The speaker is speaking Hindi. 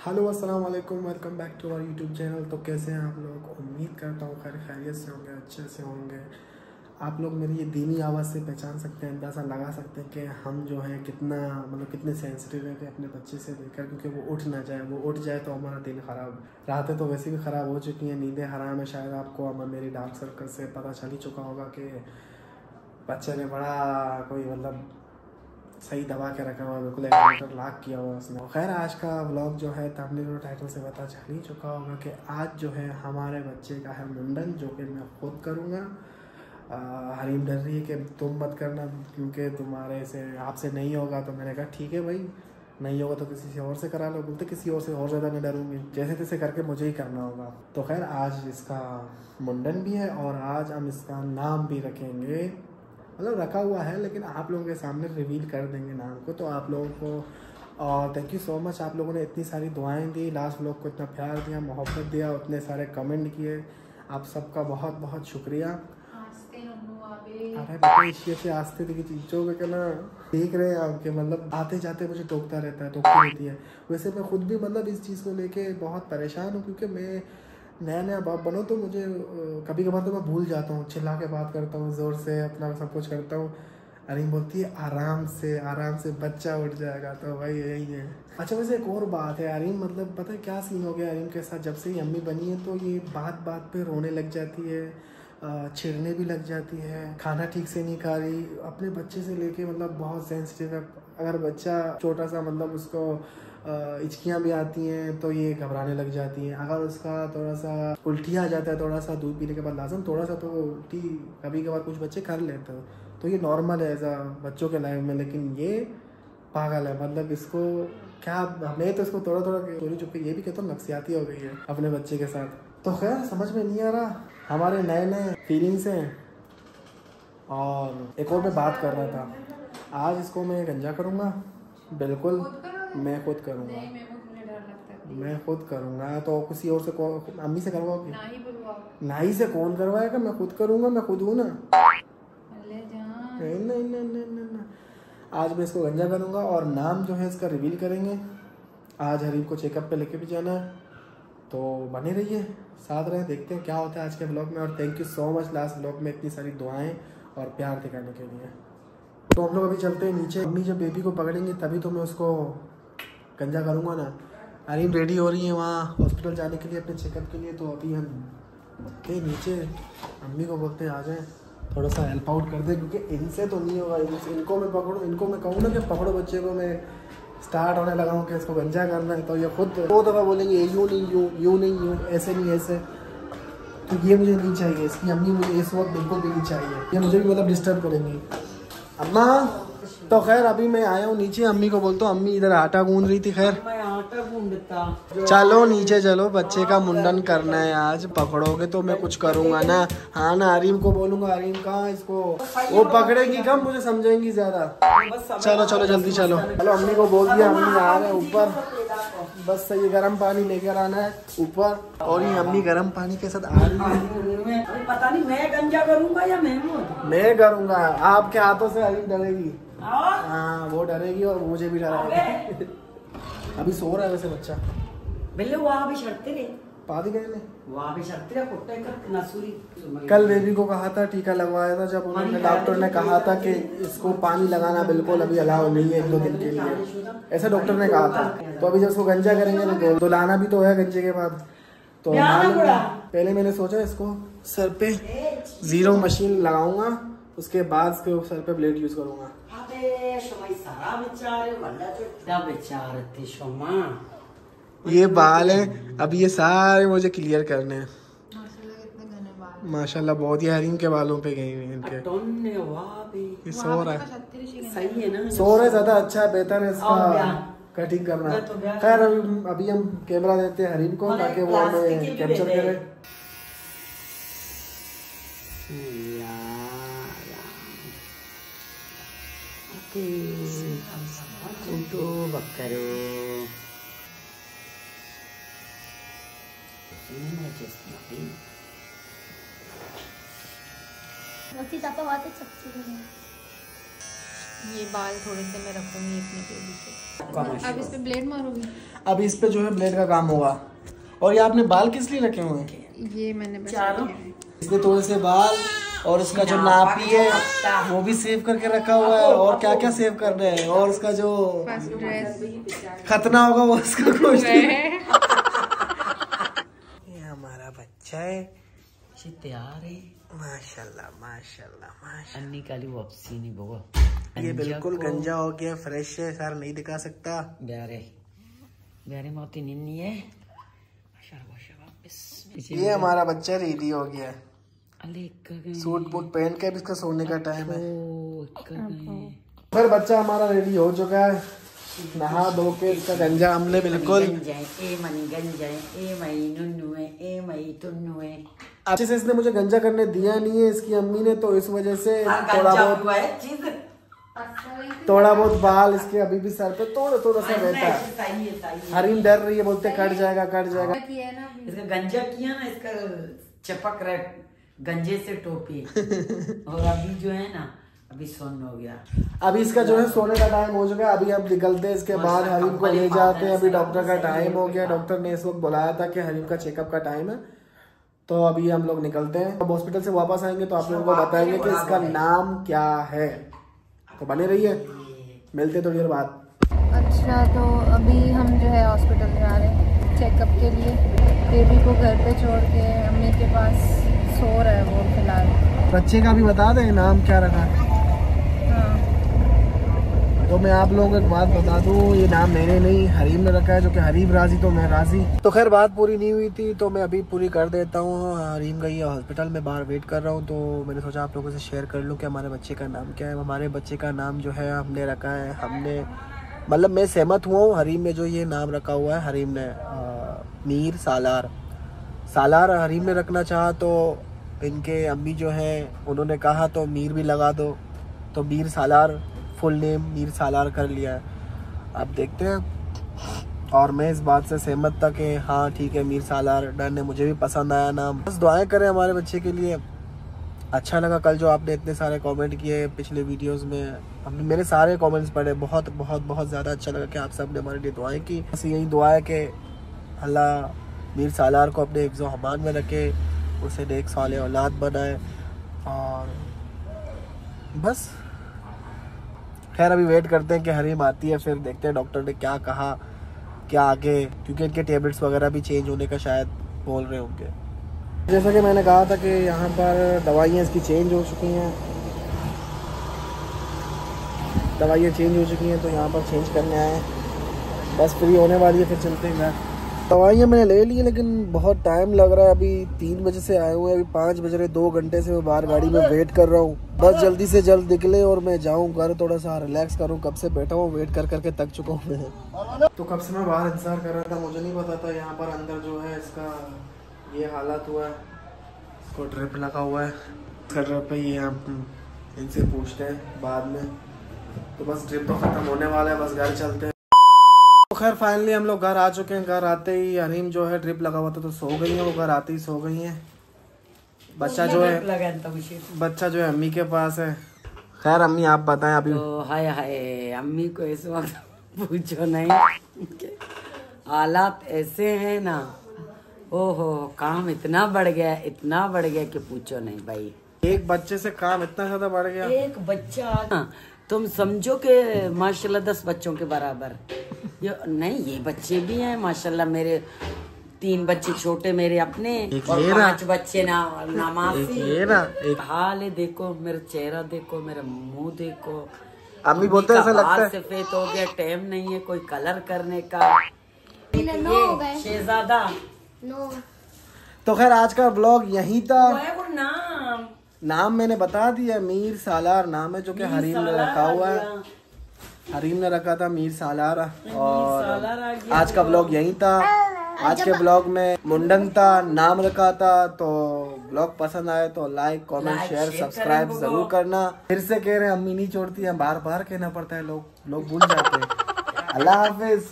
हेलो अस्सलाम वालेकुम welcome back to our YouTube channel तो कैसे हैं आप लोग? उम्मीद करता हूँ खैर खैरियत से होंगे, अच्छे से होंगे। आप लोग मेरी ये धीमी आवाज़ से पहचान सकते हैं, अंदाज़ा लगा सकते हैं कि हम जो है कितना मतलब कितने सेंसिटिव है कि अपने बच्चे से लेकर, क्योंकि वो उठ ना जाए। वो उठ जाए तो हमारा दिन ख़राब, रातें तो वैसे भी ख़राब हो चुकी हैं, नींदें हराम है। शायद आपको मेरी डार्क सर्कल से पता चल ही चुका होगा कि बच्चे ने बड़ा कोई मतलब सही दबा के रखा हुआ बिल्कुल एक लाख किया हुआ उसने। खैर, आज का ब्लॉग जो है तबने और टाइटल से पता चल ही चुका होगा कि आज जो है, हमारे बच्चे का है मुंडन, जो कि मैं खुद करूँगा। हरीम डर रही है कि तुम मत करना, क्योंकि तुम्हारे से, आपसे नहीं होगा तो मैंने कहा, ठीक है भाई, नहीं होगा तो किसी से और से करा लो। बोलते, किसी और से और ज़्यादा मैं डरूँगी, जैसे तैसे करके मुझे ही करना होगा। तो खैर, आज इसका मुंडन भी है और आज हम इसका नाम भी रखेंगे मतलब रखा हुआ है, लेकिन आप लोगों के सामने रिवील कर देंगे नाम को। तो आप लोगों को और थैंक यू सो मच आप लोगों ने इतनी सारी दुआएँ दी लास्ट लोग को इतना प्यार दिया, मोहब्बत दिया, उतने सारे कमेंट किए। आप सबका बहुत बहुत शुक्रिया। अरे बेटा इसके से आस्ते देखिए चीज़ों के ना देख रहे हैं आपके मतलब आते जाते मुझे टोकता रहता है, टोकती रहती है। वैसे मैं खुद भी मतलब इस चीज़ को लेके बहुत परेशान हूँ, क्योंकि मैं नया नया बाप बनो तो मुझे कभी कभार तो मैं भूल जाता हूँ। चिल्ला के बात करता हूँ, ज़ोर से अपना सब कुछ करता हूँ। अरीम बोलती है, आराम से आराम से बच्चा उठ जाएगा। तो भाई यही है। अच्छा वैसे एक और बात है, अरीम मतलब पता है क्या सीन हो गया अरीम के साथ? जब से ही अम्मी बनी है तो ये बात बात पे रोने लग जाती है छिड़ने भी लग जाती है, खाना ठीक से नहीं खा रही। अपने बच्चे से लेके मतलब बहुत सेंसिटिव है। अगर बच्चा छोटा सा मतलब उसको इचकियाँ भी आती हैं तो ये घबराने लग जाती हैं। अगर उसका थोड़ा सा उल्टी आ जाता है थोड़ा सा दूध पीने के बाद लाजम थोड़ा सा तो उल्टी कभी कभार कुछ बच्चे कर लेते हैं। तो ये नॉर्मल है ऐसा बच्चों के लाइफ में, लेकिन ये पागल है। मतलब इसको क्या हमें तो इसको थोड़ा थोड़ा चोरी चुपके ये भी कहता हूँ, नफसियाती हो गई है अपने बच्चे के साथ। तो खैर, समझ में नहीं आ रहा। हमारे नए नए फीलिंग्स हैं। और एक और मैं बात कर रहा था। आज इसको मैं गंजा करूँगा। बिल्कुल। मैं खुद करूँगा। मैं खुद करूँगा तो किसी और से कौन अम्मी से करवाओगे नाई से कौन करवाएगा? मैं खुद करूँगा मैं खुद हूँ ना। नहीं नहीं नहीं नहीं नहीं आज मैं इसको गंजा करूँगा और नाम जो है इसका रिवील करेंगे। आज हरीम को चेकअप पे लेके भी जाना है। तो बने रहिए साथ रहे देखते हैं क्या होता है आज के ब्लॉग में। और thank you so much last blog में इतनी सारी दुआएँ और प्यार दिखाने के लिए। तो हम लोग अभी चलते हैं नीचे। अम्मी जब बेबी को पकड़ेंगे तभी तो मैं उसको गंजा करूँगा ना। अरीम रेडी हो रही है वहाँ हॉस्पिटल जाने के लिए, अपने चेकअप के लिए तो अभी हम थे नीचे अम्मी को बोलते आ जाए थोड़ा सा हेल्प आउट कर दे, क्योंकि इनसे तो नहीं होगा इनको मैं पकड़ूँ, इनको मैं कहूँ ना कि पकड़ो बच्चे को, मैं स्टार्ट होने लगा हूँ कि इसको गंजा करना है तो ये खुद दो दफ़ा बोलेंगे, ये यूँ नहीं, यूँ यूँ नहीं, यूँ, ऐसे नहीं, ऐसे। तो ये मुझे नहीं चाहिए, इसकी अम्मी मुझे इस वक्त बिल्कुल भी नहीं चाहिए। ये मुझे भी मतलब डिस्टर्ब करेंगी। अम्मा तो खैर अभी मैं आया हूँ नीचे। अम्मी को बोलता हूँ अम्मी इधर आटा गूंद रही थी खैर। आटा चलो नीचे चलो बच्चे का मुंडन करना है आज। पकड़ोगे तो मैं कुछ करूँगा ना। हाँ ना अरीम को बोलूँगा अरीम कहा इसको? वो पकड़ेगी कम मुझे समझेंगी ज़्यादा। चलो चलो जल्दी चलो। चलो अम्मी को बोल दिया अम्मी आ रहे ऊपर। बस सही गर्म पानी लेकर आना है ऊपर। और ये अम्मी गर्म पानी के साथ आ रही है। पता नहीं मैं गंजा करूँगा या मैं मैं करूँगा। आपके हाथों से अरीम डरेगी। हाँ वो डरेगी और मुझे भी डराएगी अभी सो रहा है वैसे बच्चा। भैया वहाँ भी शर्ते पादी गए वहाँ भी शर्ते कल बेबी को कहा था टीका लगवाया था जब उन्होंने डॉक्टर ने कहा था कि इसको पानी लगाना बिल्कुल अभी अलाउ नहीं है एक दो दिन के लिए। ऐसा डॉक्टर ने कहा था। तो अभी जब उसको गंजा करेंगे तो लाना भी तो है गंजे के बाद। तो पहले मैंने सोचा इसको सर पे ज़ीरो मशीन लगाऊँगा उसके बाद सर पे ब्लेड यूज़ करूँगा। ये बाल है। अब ये सारे मुझे क्लियर करने हैं। माशाल्लाह बहुत ही हरीम के बालों पे गई हुई इनके। ये सो रहा है। सही है ना? सो रहा है ज़्यादा अच्छा है बेहतर है इसका। कटिंग करना। खैर अभी अभी हम कैमरा देते हैं हरीम को ताकि वो हमें कैप्चर करे। untuk waktu cepat ये बाल थोड़े से मैं रखूँगी अब इस पे ब्लेड मारूँगी। अब इस पे जो है ब्लेड का काम होगा। और ये आपने बाल किस लिए रखे हुए हैं? ये मैंने बस चारों? इसके थोड़े से बाल। और उसका जो नापी है वो भी सेव करके रखा हुआ है और क्या क्या सेव कर रहे हैं? और उसका जो खतना होगा वो उसका कुछ नहीं। ये हमारा बच्चा है अच्छी तैयार है। माशाल्लाह माशाल्लाह माशाल्लाह। अन्नी काली वापसी नहीं बोगा। ये बिल्कुल गंजा हो गया फ्रेश है सर नहीं दिखा सकता। ब्यारे ब्यारे मोती निन्नी है। ये हमारा बच्चा रेडी हो गया। सूट बूट पहन के अब इसका सोने का टाइम है। फिर बच्चा हमारा रेडी हो चुका है। नहा धो के इसका गंजा हमने बिल्कुल है है अच्छे से इसने मुझे गंजा करने दिया नहीं है इसकी अम्मी ने तो इस वजह से थोड़ा बहुत हुआ है चीज़ थोड़ा बहुत बाल इसके अभी भी सर पे थोड़ा थोड़ा सा रहता है। सही है है हरीम डर रही है बोलते कट जाएगा कट जाएगा। किया है ना इसका गंजा किया ना इसका चपक रहा है गंजे से टोपी। और अभी जो है ना अभी सुन्न हो गया। अभी इसका जो है सोने का टाइम हो चुका है। अभी हम निकलते हैं इसके बाद हरीम को ले जाते हैं। अभी डॉक्टर का टाइम हो गया। डॉक्टर ने इस वक्त बुलाया था कि हरीम का चेकअप का टाइम है। तो अभी हम लोग निकलते हैं। अब हॉस्पिटल से वापस आएँगे तो आप लोगों को बताएँगे कि इसका नाम क्या है। तो बने रहिए। मिलते हैं थोड़ी देर बाद। अच्छा तो अभी हम जो है हॉस्पिटल जा रहे हैं। चेकअप के लिए। बेबी को घर पे छोड़ के अम्मी के पास। सो रहा है वो फ़िलहाल। बच्चे का भी बता दें नाम क्या रखा? है। हाँ तो मैं आप लोगों को एक बात बता दूँ ये नाम मैंने नहीं हरीम ने रखा है जो कि हरीम राज़ी तो मैं राज़ी। तो खैर बात पूरी नहीं हुई थी तो मैं अभी पूरी कर देता हूँ। हरीम गई है हॉस्पिटल में बाहर वेट कर रहा हूँ तो मैंने सोचा आप लोगों से शेयर कर लूँ कि हमारे बच्चे का नाम क्या है। हमारे बच्चे का नाम जो है हमने रखा है हमने मतलब मैं सहमत हुआ हूँ हरीम ने जो ये नाम रखा हुआ है हरीम ने अ, मीर सालार। सालार हरीम ने रखना चाहा तो इनके अम्मी जो हैं, उन्होंने कहा तो मीर भी लगा दो। तो मीर सालार फुल नेम मीर सालार कर लिया है। अब देखते हैं। और मैं इस बात से सहमत था कि हाँ ठीक है, मीर सालार, डन है, मुझे भी पसंद आया नाम। बस दुआएँ करें हमारे बच्चे के लिए। अच्छा लगा कल जो आपने इतने सारे कमेंट किए पिछले वीडियोस में। हमने, मेरे सारे कमेंट्स पढ़े, बहुत बहुत बहुत ज़्यादा अच्छा लगा कि आप सबने हमारे लिए दुआएँ की। बस यही दुआ है कि अल्लाह मीर सालार को अपने हिफ्ज़ हमान में रखे। उसे नेक साल औलाद बनाए और बस। खैर, अभी वेट करते हैं कि हरीम आती है, फिर देखते हैं डॉक्टर ने क्या कहा, क्या आगे, क्योंकि इनके टेबलेट्स वगैरह भी चेंज होने का शायद बोल रहे होंगे। जैसा कि मैंने कहा था कि यहाँ पर दवाइयाँ इसकी चेंज हो चुकी हैं। दवाइयाँ चेंज हो चुकी हैं तो यहाँ पर चेंज करने आए बस फ्री होने वाली है, फिर चलते हैं घर। दवाइयाँ मैंने ले ली है लेकिन बहुत टाइम लग रहा है। अभी तीन बजे से आए हुए अभी पाँच बज रहे, दो घंटे से मैं बाहर गाड़ी में वेट कर रहा हूँ। बस जल्दी से जल्द निकले और मैं जाऊँ घर, थोड़ा सा रिलैक्स करूँ, कब से बैठा हूँ वेट कर करके थक चुका हूँ मैं। तो कब से मैं बाहर इंतज़ार कर रहा था, मुझे नहीं पता था, यहाँ पर अंदर जो है इसका ये हालत हुआ है। इसको ड्रिप लगा हुआ है। ड्रिप ये हम इनसे पूछते हैं बाद में। तो बस ट्रिप तो खत्म होने वाला है, बस घर चलते हैं। तो खैर फाइनली हम लोग घर आ चुके हैं। घर आते ही हरीम जो है ड्रिप लगा हुआ था तो सो गई है। वो घर आते ही सो गई है। बच्चा जो है बच्चा जो है अम्मी के पास है। खैर अम्मी आप बताएँ अभी। तो हाय हाय अम्मी को इस वक्त पूछो नहीं। हालात ऐसे हैं ना। ओहो काम इतना बढ़ गया इतना बढ़ गया कि पूछो नहीं भाई। एक बच्चे से काम इतना ज़्यादा बढ़ गया। एक बच्चा हाँ, तुम समझो कि माशाल्लाह दस बच्चों के बराबर। ये नहीं ये बच्चे भी हैं माशाल्लाह मेरे तीन बच्चे छोटे मेरे अपने और पाँच बच्चे ना नमाजी ये ना एक हाल है देखो मेरा चेहरा देखो मेरा मुँह देखो। अम्मी बोलते हैं, ऐसा लगता है। सफ़ेद हो गया टाइम नहीं है कोई कलर करने का। शहजादा। तो खैर आज का ब्लॉग यही था। नाम? नाम मैंने बता दिया मीर सालार नाम है जो कि हरीम ने रखा हुआ है। हरीम ने रखा था मीर सालार और सालार आज का ब्लॉग यही था। आज के ब्लॉग में मुंडन था नाम रखा था तो ब्लॉग पसंद आए तो लाइक कमेंट शेयर सब्सक्राइब ज़रूर करना। फिर से कह रहे हैं अम्मी नहीं छोड़ती है बार बार कहना पड़ता है लोग लोग भूल जाते हैं। अल्लाह हाफिज।